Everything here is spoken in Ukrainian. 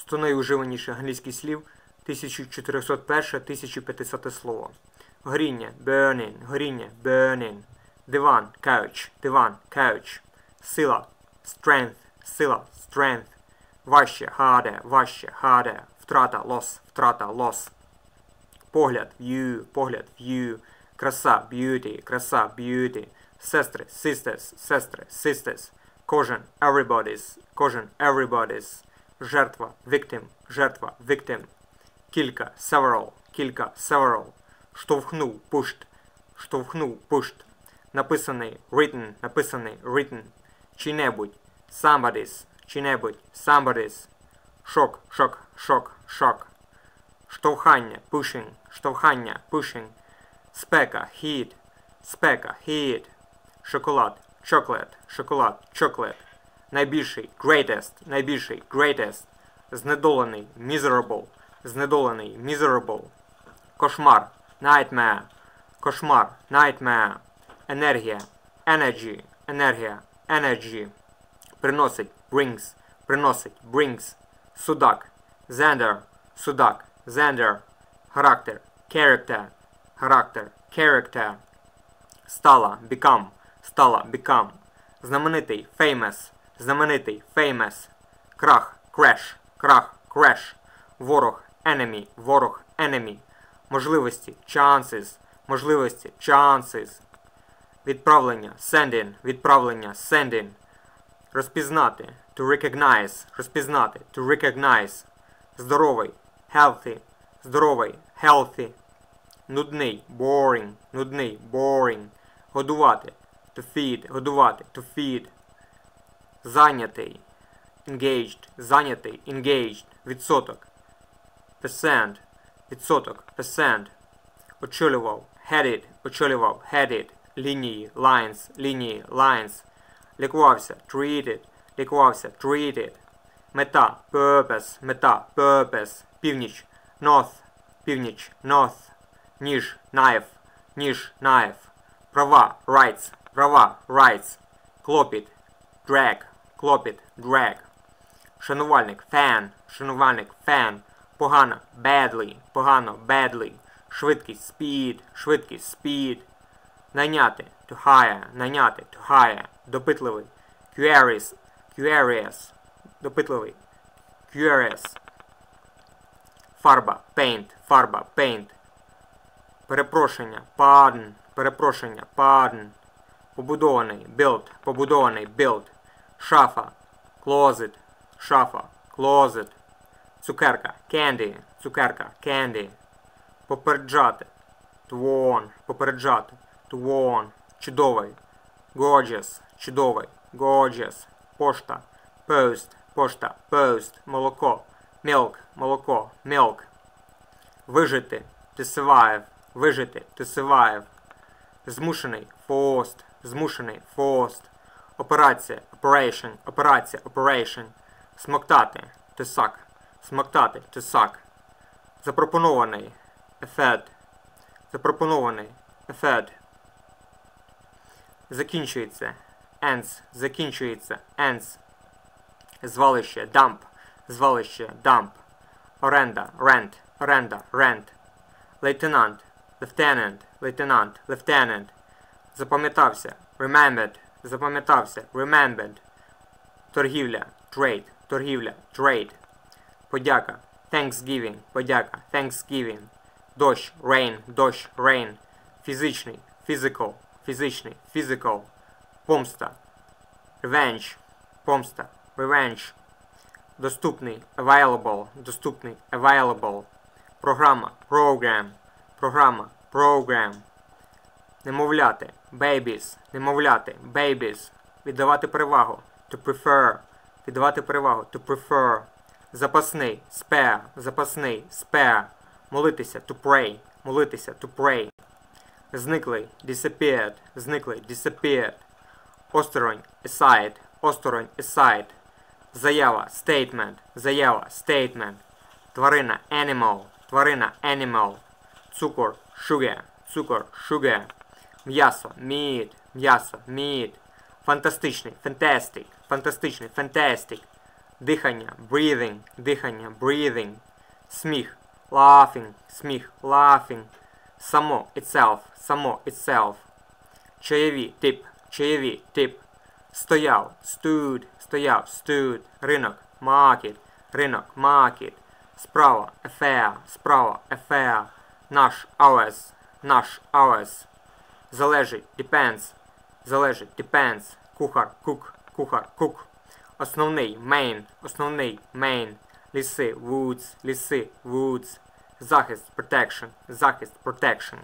100 найуживаніших англійських слів 1401-1500 слово. Горіння, burning, горіння, burning. Диван, couch, диван, couch. Сила, strength, сила, strength. Важче, harder, важче, harder. Втрата, loss, втрата, loss. Погляд, view, погляд, view. Краса, beauty, краса, beauty. Сестри, sisters, сестри, sisters. Кожен, everybody's, кожен, everybody's. Жертва, victim, жертва, victim. Кілька, several, кілька, several. Штовхнув, pushed, штовхнув, pushed. Написаний, written, написаний, written. Чий-небудь, somebody's, чий-небудь, somebody's. Шок, шок, шок, шок. Штовхання, pushing, штовхання, pushing. Спека, heat, спека, heat. Шоколад, chocolate, шоколад, chocolate. Найбільший, greatest, найбільший, greatest. Знедолений, miserable, знедолений, miserable. Кошмар, nightmare, кошмар, nightmare. Енергія, energy, енергія, energy. Приносить, brings, приносить, brings. Судак, zender, судак, zender. Характер, character, характер, character. Стала, become, стала, become. Знаменитий, famous, знаменитий, famous. Крах, crash, крах, crash. Ворог, enemy, ворог, enemy. Можливості, chances, можливості, chances. Відправлення, sending, відправлення, sending. Розпізнати, to recognize, розпізнати, to recognize. Здоровий, healthy, здоровий, healthy. Нудний, boring, нудний, boring. Годувати, to feed, годувати, to feed. Зайнятий, engaged, зайнятий, engaged. Відсоток. Percent, відсоток, percent. Очолював, headed, очолював, headed. Лінії, lines, лінії, lines. Лікувався, treated, лікувався, treated. Мета, purpose, мета, purpose. Північ, north, північ, north. Ніж, knife, ніж, knife. Права, rights, права, rights. Клопіт, drag, клопіт, drag. Шанувальник, fan, шанувальник, fan. Погано, badly, погано, badly. Швидкість, speed, швидкість, speed. Найняти, to hire, найняти, to hire. Допитливий, curious, curious. Допитливий, curious. Фарба, paint, фарба, paint. Перепрошення, pardon, перепрошення, pardon. Побудований, built, побудований, built. Шафа, closet, шафа, closet. Цукерка, candy, цукерка, candy. Попереджати, to warn, попереджати, to warn. Чудовий, gorgeous, чудовий, gorgeous. Пошта, post, пошта, post. Молоко, milk, молоко, milk. Вижити, to survive, вижити, to survive. Змушений, forced, змушений, forced. Операція, operation, операція, operation. Смоктати, suck, смоктати, suck. Запропонований, offered, запропонований, offered. Закінчується, ends, закінчується, ends. Звалище, dump, звалище, dump. Оренда, rent, оренда, rent. Лейтенант, lieutenant, лейтенант, lieutenant. Запам'ятався, remembered, запам'ятався, remembered. Торгівля, trade, торгівля, trade. Подяка, thanksgiving, подяка, thanksgiving. Дощ, rain, дощ, rain. Фізичний, physical, фізичний, physical. Помста, revenge, помста, revenge. Доступний, available, доступний, available. Програма, program, програма, program. Немовляти, babies, немовляти, babies. Віддавати перевагу, to prefer, віддавати перевагу, to prefer. Запасний, spare, запасний, spare. Молитися, to pray, молитися, to pray. Зниклий, disappeared, зниклий, disappeared. Осторонь, aside, осторонь, aside. Заява, statement, заява, statement. Тварина, animal, тварина, animal. Цукор, sugar, цукор, sugar. М'ясо, meat, м'ясо, meat. Фантастичний, fantastic, фантастичний, fantastic. дихання, breathing, дихання, breathing, сміх, laughing, сміх, laughing, само, itself, само, itself, чаєві, тип, чаєві, тип, стояв, stood, стояв, stood, ринок, market, ринок, market, справа, affair, справа, affair, наш, ours, наш, ours, залежить, depends, залежить, depends, кухар, cook, кухар, cook, основний, main, основний, main, ліси, woods, ліси, woods, захист, protection, захист, protection.